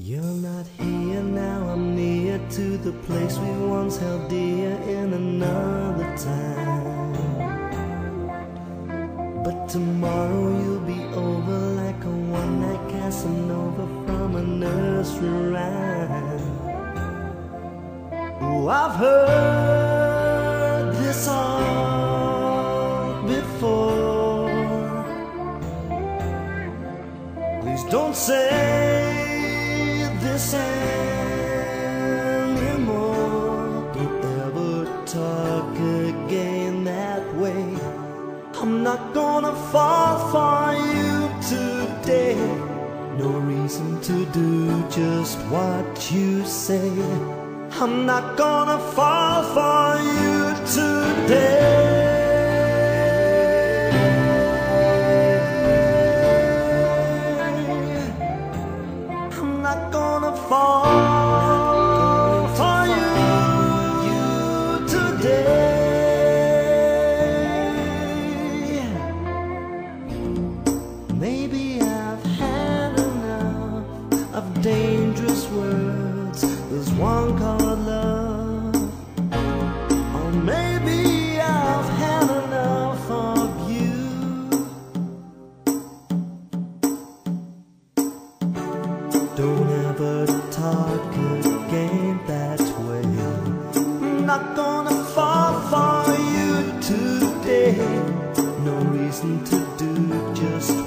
You're not here now, I'm near to the place we once held dear in another time. But tomorrow you'll be over like a one night Casanova from a nursery rhyme. Oh, I've heard this song before. Please don't say I'm not gonna fall for you today. No reason to do just what you say. I'm not gonna fall for you today. I'm not gonna fall for you, you today. Dangerous words. There's one called love. Or maybe I've had enough of you. Don't ever talk again that way. Not gonna fall for you today. No reason to do just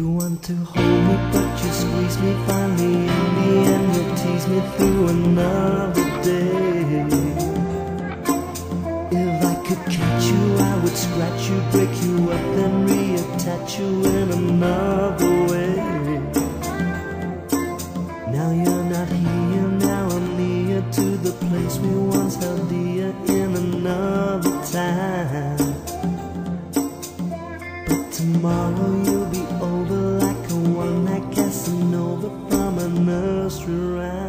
You want to hold me, but you squeeze me finally in the end. You tease me through another day. If I could catch you, I would scratch you, break you up, then reattach you in another way. Now you're not here, now I'm near to the place we Tomorrow you'll be over like a one-night over from a nursery rhyme.